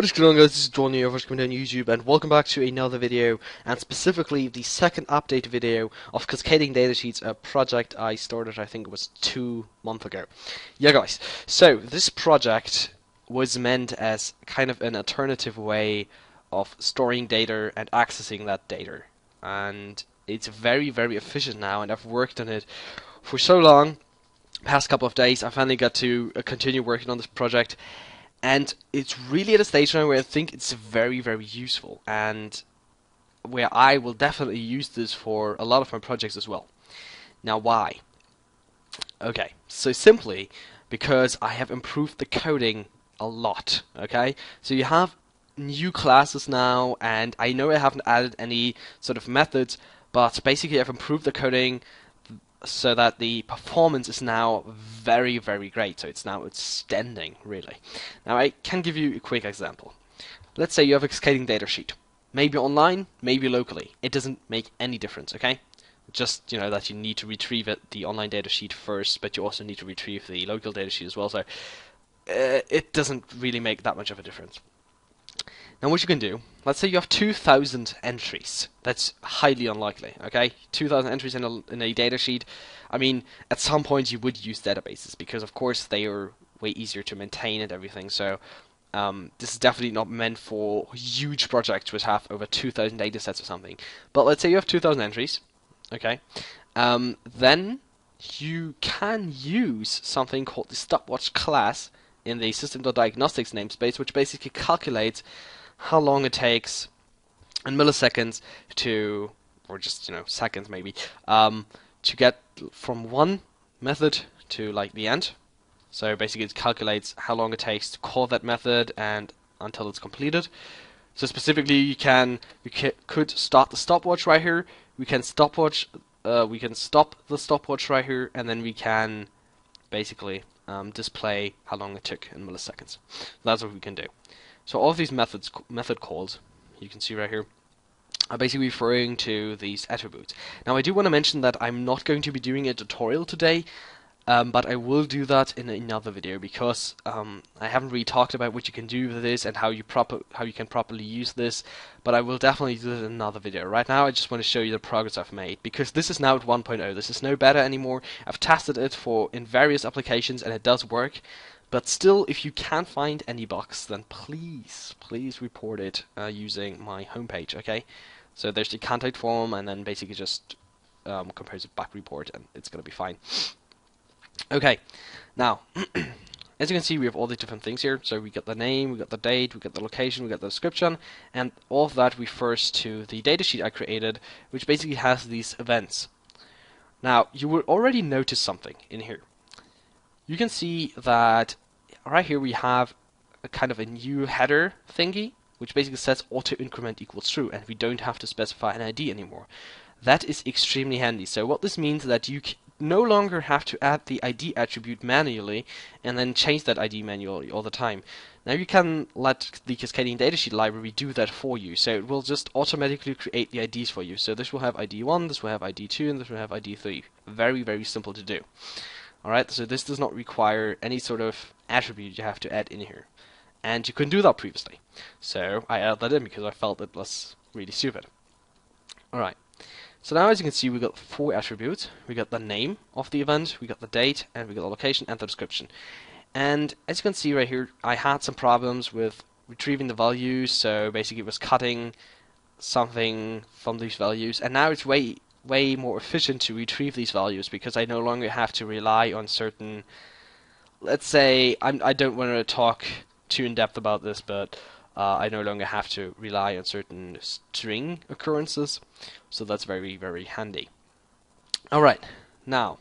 What is going on guys, this is Johnny over coming down YouTube and welcome back to another video and specifically the second update video of Cascading Datasheets, a project I started I think it was two months ago. Yeah guys, so this project was meant as kind of an alternative way of storing data and accessing that data and it's very very efficient now and I've worked on it for so long. Past couple of days I finally got to continue working on this project and it's really at a stage now where I think it's very, very useful, and where I will definitely use this for a lot of my projects as well. Now, why? Okay, so simply because I have improved the coding a lot. Okay, so you have new classes now, and I know I haven't added any sort of methods, but basically I've improved the coding so that the performance is now very, very great. So it's now extending, really. Now I can give you a quick example. Let's say you have a cascading data sheet. Maybe online, maybe locally. It doesn't make any difference, okay? Just, you know, that you need to retrieve it, the online data sheet first, but you also need to retrieve the local data sheet as well. So uh, it doesn't really make that much of a difference. Now what you can do, let's say you have 2,000 entries. That's highly unlikely, okay? 2,000 entries in a, in a data sheet. I mean, at some point you would use databases because of course they are way easier to maintain and everything. So um, this is definitely not meant for huge projects which have over 2,000 data sets or something. But let's say you have 2,000 entries, okay? Um, then you can use something called the stopwatch class in the system.diagnostics namespace, which basically calculates how long it takes in milliseconds to, or just you know seconds maybe, um, to get from one method to like the end. So basically, it calculates how long it takes to call that method and until it's completed. So specifically, you can you ca could start the stopwatch right here. We can stopwatch. Uh, we can stop the stopwatch right here, and then we can basically um, display how long it took in milliseconds. That's what we can do. So all of these methods method calls you can see right here are basically referring to these attributes. Now I do want to mention that I'm not going to be doing a tutorial today. Um, but I will do that in another video because um, I haven't really talked about what you can do with this and how you proper how you can properly use this. But I will definitely do it in another video. Right now, I just want to show you the progress I've made because this is now at 1.0. This is no beta anymore. I've tested it for in various applications and it does work. But still, if you can't find any bugs, then please, please report it uh, using my homepage. Okay, so there's the contact form, and then basically just um, compose a bug report, and it's gonna be fine. Okay, now, as you can see, we have all these different things here. So we got the name, we got the date, we got the location, we got the description, and all of that refers to the datasheet I created, which basically has these events. Now, you will already notice something in here. You can see that right here we have a kind of a new header thingy, which basically says auto increment equals true, and we don't have to specify an ID anymore. That is extremely handy. So what this means is that you no longer have to add the ID attribute manually and then change that ID manually all the time. Now you can let the Cascading Datasheet library do that for you, so it will just automatically create the IDs for you. So this will have ID 1, this will have ID 2, and this will have ID 3. Very, very simple to do. Alright, so this does not require any sort of attribute you have to add in here. And you couldn't do that previously. So I added that in because I felt it was really stupid. Alright. So now as you can see we got four attributes. We got the name of the event, we got the date, and we got the location and the description. And as you can see right here, I had some problems with retrieving the values, so basically it was cutting something from these values, and now it's way way more efficient to retrieve these values because I no longer have to rely on certain let's say I'm, I don't want to talk too in depth about this, but uh, I no longer have to rely on certain string occurrences, so that's very, very handy. Alright, now,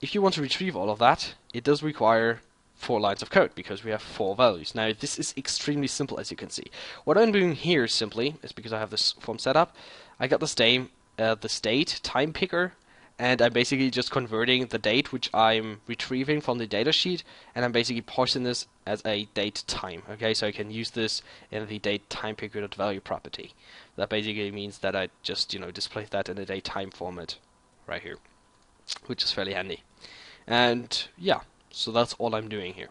if you want to retrieve all of that, it does require four lines of code because we have four values. Now, this is extremely simple as you can see. What I'm doing here simply is because I have this form set up, I got this name, uh, the state time picker and I'm basically just converting the date which I'm retrieving from the datasheet and I'm basically parsing this as a date time okay? So I can use this in the date time picker value property. That basically means that I just you know display that in a date time format right here which is fairly handy. And yeah so that's all I'm doing here.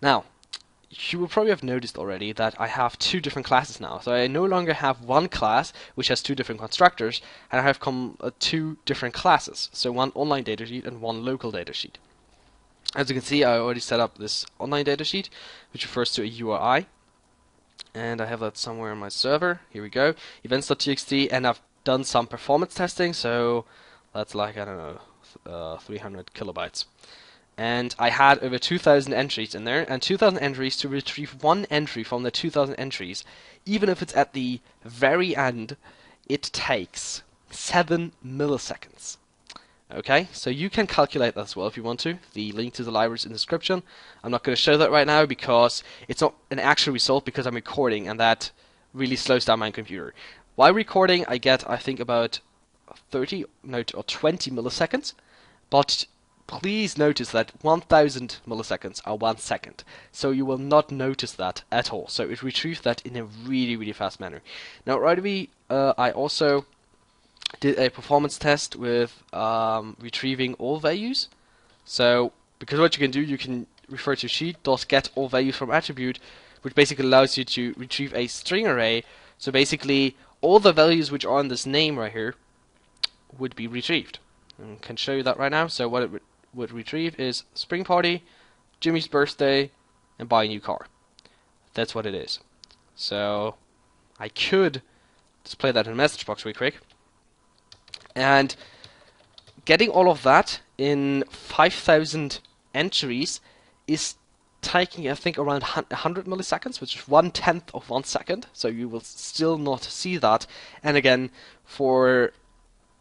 Now you will probably have noticed already that I have two different classes now. So I no longer have one class which has two different constructors, and I have come uh, two different classes. So one online datasheet and one local datasheet. As you can see, I already set up this online datasheet, which refers to a URI, and I have that somewhere on my server. Here we go, events.txt, and I've done some performance testing. So that's like I don't know, uh, 300 kilobytes and I had over 2,000 entries in there, and 2,000 entries to retrieve one entry from the 2,000 entries, even if it's at the very end, it takes 7 milliseconds. Okay, so you can calculate that as well if you want to. The link to the library is in the description. I'm not going to show that right now because it's not an actual result because I'm recording and that really slows down my computer. While recording, I get, I think, about 30 no, or 20 milliseconds, but please notice that 1000 milliseconds are one second. So you will not notice that at all. So it retrieves that in a really, really fast manner. Now, right away, uh, I also did a performance test with um, retrieving all values. So, because what you can do, you can refer to sheet.get all values from attribute, which basically allows you to retrieve a string array. So basically, all the values which are in this name right here would be retrieved. I can show you that right now. So what it would retrieve is spring party, Jimmy's birthday, and buy a new car. That's what it is. So I could display that in a message box really quick. And getting all of that in 5,000 entries is taking, I think, around 100 milliseconds, which is one tenth of one second. So you will still not see that. And again, for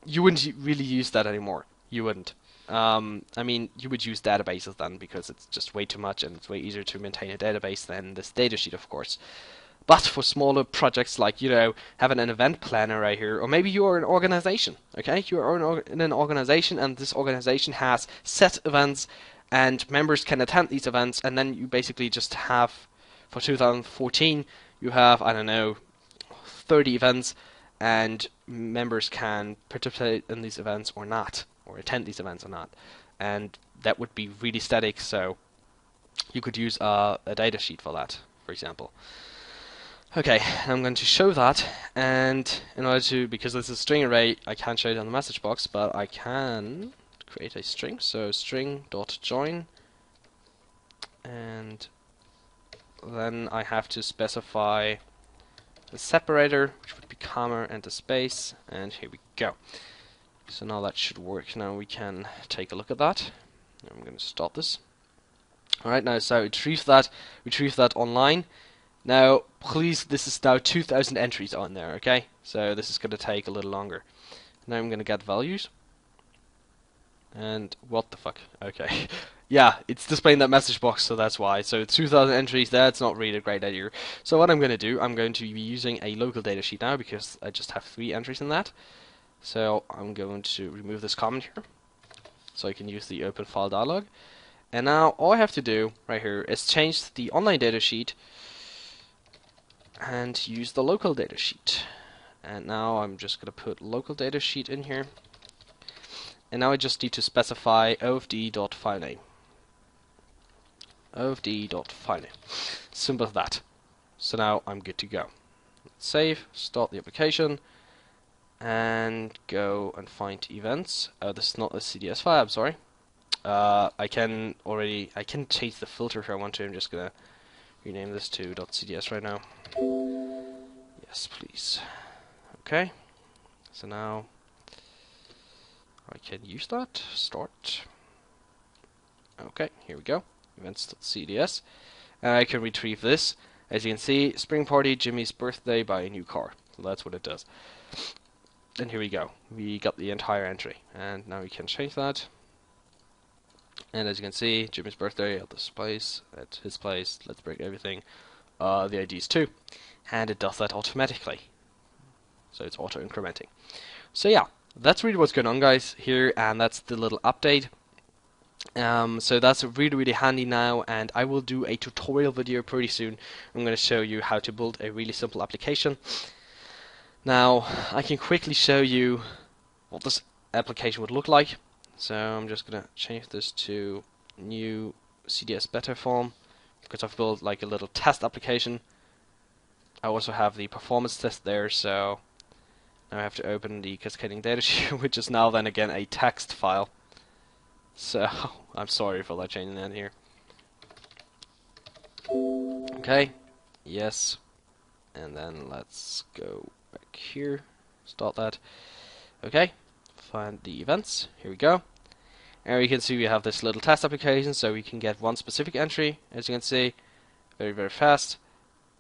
you wouldn't really use that anymore. You wouldn't. Um, I mean, you would use databases then because it's just way too much and it's way easier to maintain a database than this datasheet, of course. But for smaller projects like, you know, having an event planner right here, or maybe you're an organization, okay? You're in an organization and this organization has set events and members can attend these events and then you basically just have, for 2014, you have, I don't know, 30 events and members can participate in these events or not or attend these events or not. And that would be really static, so you could use uh, a data sheet for that, for example. Okay, I'm going to show that, and in order to, because this is a string array, I can't show it on the message box, but I can create a string, so string.join, and then I have to specify the separator, which would be comma and a space, and here we go. So now that should work. Now we can take a look at that. I'm going to stop this. Alright, now so retrieve that, retrieve that online. Now, please, this is now 2,000 entries on there, okay? So this is going to take a little longer. Now I'm going to get values. And what the fuck? Okay. yeah, it's displaying that message box, so that's why. So 2,000 entries there, it's not really a great idea. So what I'm going to do, I'm going to be using a local datasheet now because I just have three entries in that. So I'm going to remove this comment here so I can use the open file dialog. And now all I have to do right here is change the online datasheet and use the local datasheet. And now I'm just going to put local datasheet in here. And now I just need to specify ofd.filename. ofd.filename. Simple as that. So now I'm good to go. Save, start the application and go and find events. Oh, this is not a CDS file, I'm sorry. Uh, I can already, I can change the filter if I want to, I'm just gonna rename this to .cds right now. Yes, please. Okay, so now I can use that, start. Okay, here we go, events.cds. And I can retrieve this. As you can see, spring party, Jimmy's birthday, buy a new car. So that's what it does and here we go. We got the entire entry. And now we can change that. And as you can see, Jimmy's birthday at this place, at his place, let's break everything. Uh, the IDs too. And it does that automatically. So it's auto-incrementing. So yeah, that's really what's going on guys here, and that's the little update. Um, so that's really really handy now and I will do a tutorial video pretty soon. I'm going to show you how to build a really simple application now, I can quickly show you what this application would look like. So I'm just going to change this to new CDS beta form. because I've built like a little test application. I also have the performance test there, so now I have to open the cascading datasheet, which is now then again a text file. So I'm sorry for that changing that here. Okay, yes, and then let's go back here, start that. Okay, find the events, here we go. And we can see we have this little test application, so we can get one specific entry, as you can see, very, very fast.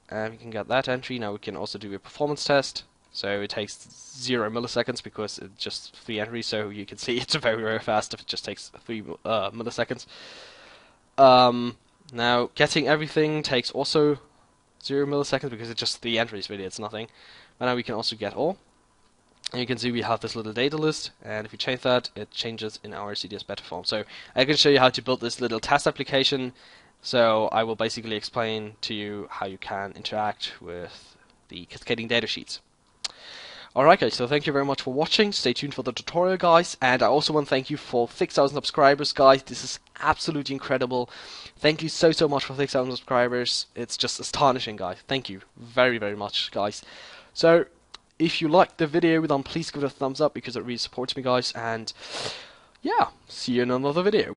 And we can get that entry. Now we can also do a performance test. So it takes zero milliseconds because it's just three entries, so you can see it's very, very fast if it just takes three uh, milliseconds. Um, now, getting everything takes also zero milliseconds because it's just three entries, really, it's nothing. But now we can also get all. And you can see we have this little data list, and if we change that, it changes in our CDS beta form. So I can show you how to build this little test application. So I will basically explain to you how you can interact with the cascading data sheets. Alright guys, so thank you very much for watching, stay tuned for the tutorial guys, and I also want to thank you for 6,000 subscribers guys, this is absolutely incredible. Thank you so so much for 6,000 subscribers, it's just astonishing guys, thank you very very much guys. So, if you liked the video, then please give it a thumbs up because it really supports me guys, and yeah, see you in another video.